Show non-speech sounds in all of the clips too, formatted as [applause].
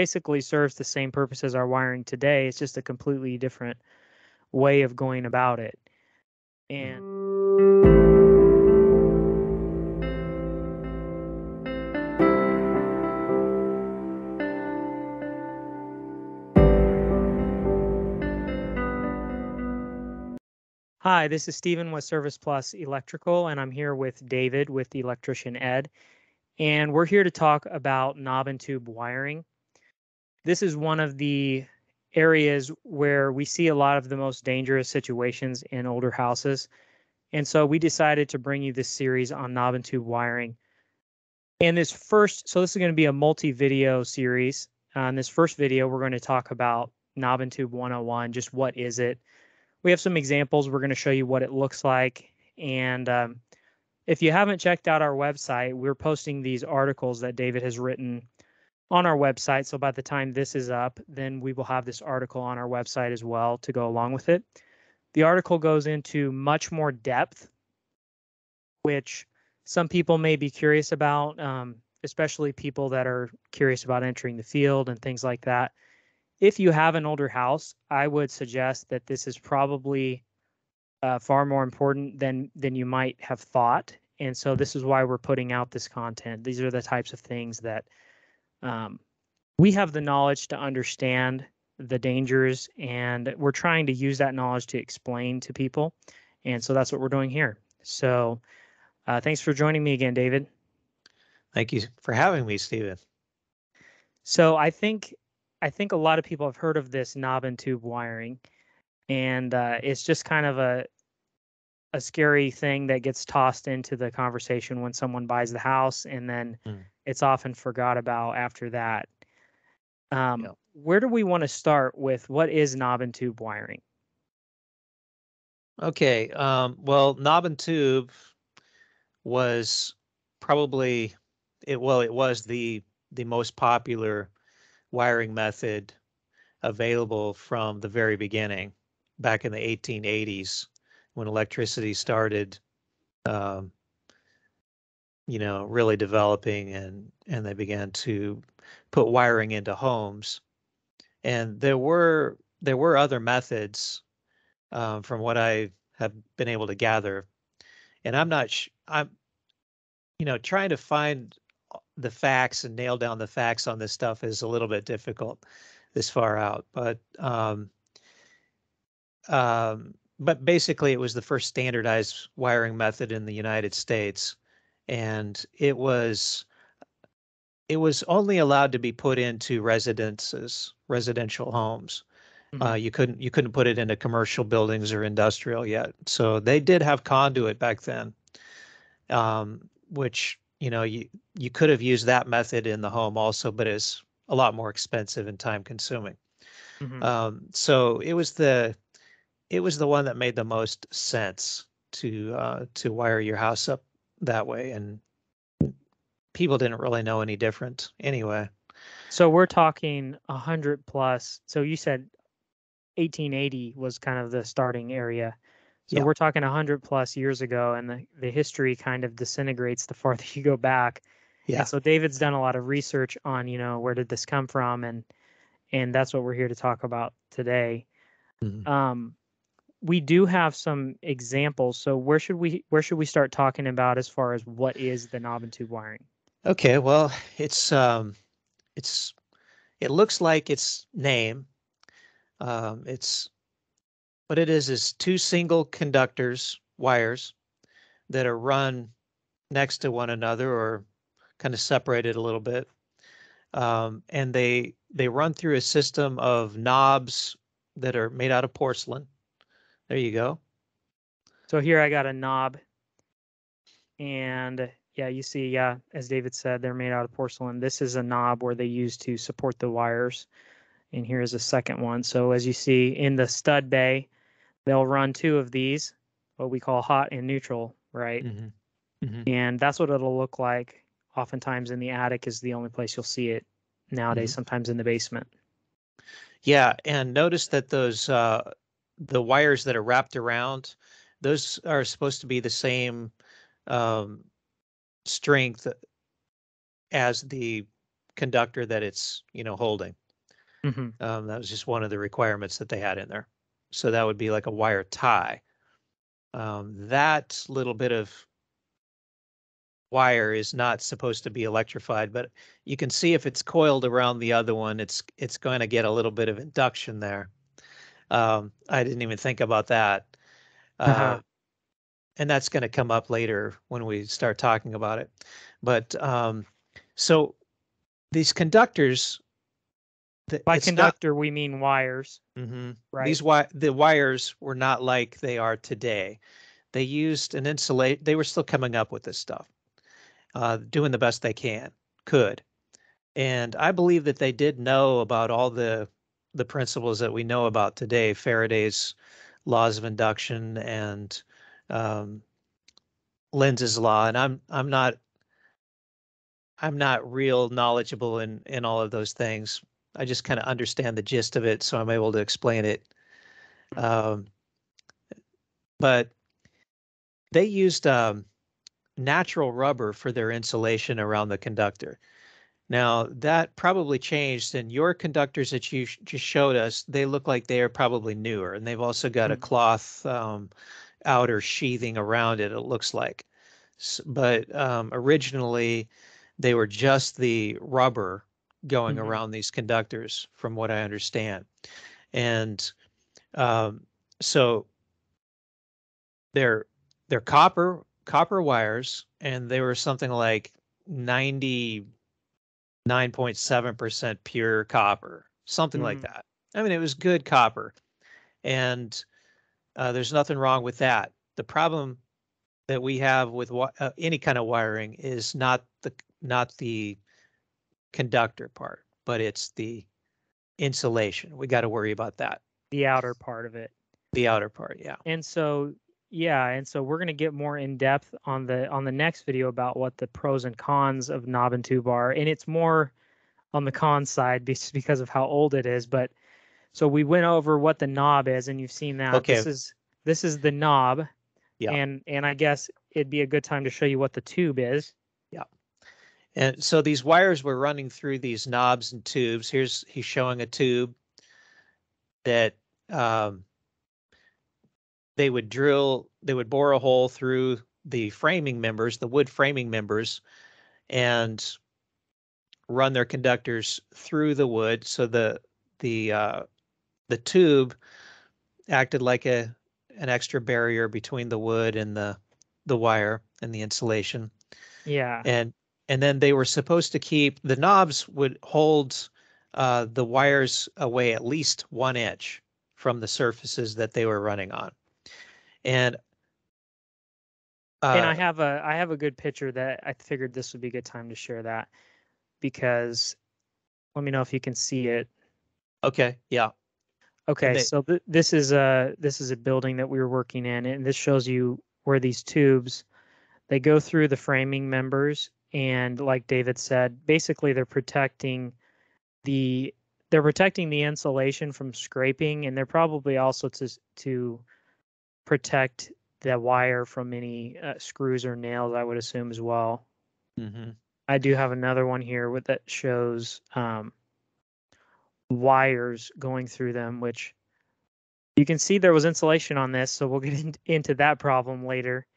basically serves the same purpose as our wiring today. It's just a completely different way of going about it. And Hi, this is Stephen with Service Plus Electrical, and I'm here with David with the Electrician Ed. And we're here to talk about knob and tube wiring. This is one of the areas where we see a lot of the most dangerous situations in older houses. And so we decided to bring you this series on knob and tube wiring. And this first, so this is going to be a multi video series. Uh, in this first video, we're going to talk about knob and tube 101, just what is it? we have some examples. We're going to show you what it looks like. And um, if you haven't checked out our website, we're posting these articles that David has written on our website. So by the time this is up, then we will have this article on our website as well to go along with it. The article goes into much more depth, which some people may be curious about, um, especially people that are curious about entering the field and things like that if you have an older house, I would suggest that this is probably uh, far more important than than you might have thought. And so this is why we're putting out this content. These are the types of things that um, we have the knowledge to understand the dangers, and we're trying to use that knowledge to explain to people. And so that's what we're doing here. So uh, thanks for joining me again, David. Thank you for having me, Stephen. So I think I think a lot of people have heard of this knob and tube wiring, and uh, it's just kind of a a scary thing that gets tossed into the conversation when someone buys the house, and then mm. It's often forgot about after that. Um, yep. Where do we want to start with what is knob and tube wiring? Okay, um, well, knob and tube was probably it. Well, it was the the most popular wiring method available from the very beginning back in the 1880s when electricity started um, you know really developing and and they began to put wiring into homes and there were there were other methods um, from what i have been able to gather and i'm not sh- i'm you know trying to find the facts and nail down the facts on this stuff is a little bit difficult this far out. But um, um, but basically, it was the first standardized wiring method in the United States, and it was it was only allowed to be put into residences, residential homes. Mm-hmm. Uh, you couldn't you couldn't put it into commercial buildings or industrial yet. So they did have conduit back then, um, which you know you you could have used that method in the home also but it's a lot more expensive and time consuming mm-hmm. um, so it was the it was the one that made the most sense to uh, to wire your house up that way and people didn't really know any different anyway so we're talking 100 plus so you said 1880 was kind of the starting area so yeah. we're talking 100 plus years ago, and the, the history kind of disintegrates the [laughs] farther you go back. Yeah. And so David's done a lot of research on, you know, where did this come from, and and that's what we're here to talk about today. Mm-hmm. Um, we do have some examples. So where should we where should we start talking about as far as what is the knob and tube wiring? Okay, well, it's um, it's it looks like its name. Um, it's what it is is two single conductors, wires, that are run next to one another or kind of separated a little bit. Um, and they they run through a system of knobs that are made out of porcelain. There you go. So here I got a knob. And yeah, you see, yeah, as David said, they're made out of porcelain. This is a knob where they use to support the wires. And here's a second one. So as you see in the stud bay, they'll run two of these, what we call hot and neutral, right? Mm-hmm. Mm-hmm. And that's what it'll look like. Oftentimes in the attic is the only place you'll see it nowadays. Mm-hmm. Sometimes in the basement. Yeah, and notice that those uh, the wires that are wrapped around, those are supposed to be the same um, strength as the conductor that it's you know holding. hmm Um, that was just one of the requirements that they had in there. So that would be like a wire tie. Um, that little bit of wire is not supposed to be electrified, but you can see if it's coiled around the other one, it's it's going to get a little bit of induction there. Um, I didn't even think about that. Uh, Uh-huh. and that's going to come up later when we start talking about it. But um, so these conductors, the- By it's not- conductor, we mean wires, Mhm. right? These wi- the wires were not like they are today. They used an insulate. They were still coming up with this stuff, uh, doing the best they can, could, and I believe that they did know about all the the principles that we know about today, Faraday's laws of induction and um, Lenz's law. And I'm I'm not I'm not real knowledgeable in in all of those things. I just kind of understand the gist of it, so I'm able to explain it. Um, but they used um, natural rubber for their insulation around the conductor. Now that probably changed, and your conductors that you sh- just showed us, they look like they are probably newer, and they've also got a Mhm. cloth um, outer sheathing around it. It looks like, S- but um, originally they were just the rubber going Mhm. around these conductors, from what I understand, and um, so they're they're copper copper wires, and they were something like ninety nine point seven percent pure copper, something like Mm. that. I mean, it was good copper, and uh, there's nothing wrong with that. The problem that we have with wi- uh, any kind of wiring is not the not the conductor part, but it's the insulation. We got to worry about that. the outer part of it. The outer part, yeah. And so yeah, and so we're going to get more in depth on the on the next video about what the pros and cons of knob and tube are, and it's more on the con side [laughs] just because of how old it is. But so we went over what the knob is, and you've seen that. Okay. This is this is the knob. Yeah. And and I guess it'd be a good time to show you what the tube is. Yeah. And so these wires were running through these knobs and tubes. Here's he's showing a tube that um, they would drill, they would bore a hole through the framing members, the wood framing members, and run their conductors through the wood. So the the uh, the tube acted like a an extra barrier between the wood and the the wire and the insulation Yeah. and and then they were supposed to keep the knobs would hold uh, the wires away at least one inch from the surfaces that they were running on and uh, and I have a I have a good picture that I figured this would be a good time to share that because let me know if you can see it. okay yeah Okay, they- so th- this is a this is a building that we were working in, and this shows you where these tubes they go through the framing members, and like David said, basically they're protecting the they're protecting the insulation from scraping, and they're probably also to to protect the wire from any uh, screws or nails. I would assume as well. hmm I do have another one here with that shows um, wires going through them, which you can see there was insulation on this, so we'll get in, into that problem later.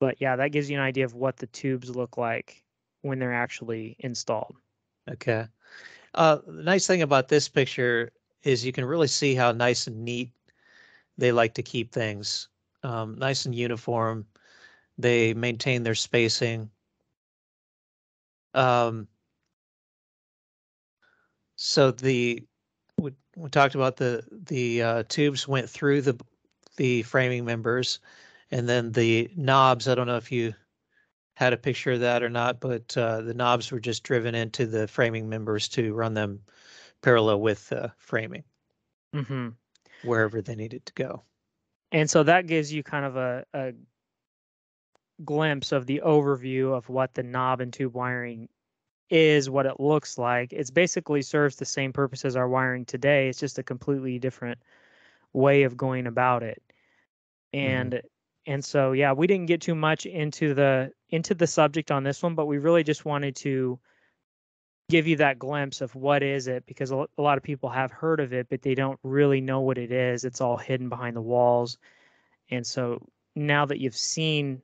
But yeah, that gives you an idea of what the tubes look like when they're actually installed. okay uh, the nice thing about this picture is you can really see how nice and neat they like to keep things um, nice and uniform. They maintain their spacing. Um, so the we, we talked about the the uh, tubes went through the the framing members and then the knobs i don't know if you had a picture of that or not but uh, the knobs were just driven into the framing members to run them parallel with the framing. Hmm wherever they needed to go And so that gives you kind of a, a glimpse of the overview of what the knob and tube wiring is, what it looks like. It's basically serves the same purpose as our wiring today. It's just a completely different way of going about it. Mm-hmm. And and so yeah, we didn't get too much into the into the subject on this one, but we really just wanted to give you that glimpse of what is it because a lot of people have heard of it, but they don't really know what it is. It's all hidden behind the walls. And so now that you've seen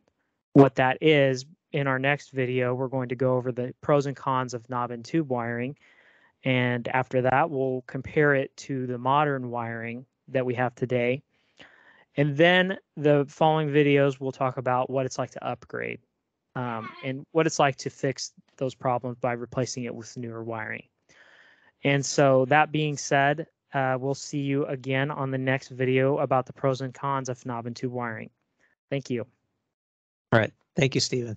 what that is, in our next video, we're going to go over the pros and cons of knob and tube wiring. And after that, we'll compare it to the modern wiring that we have today. And then the following videos, we'll talk about what it's like to upgrade um, and what it's like to fix those problems by replacing it with newer wiring. And so that being said, uh, we'll see you again on the next video about the pros and cons of knob and tube wiring. Thank you. All right. Thank you, Stephen.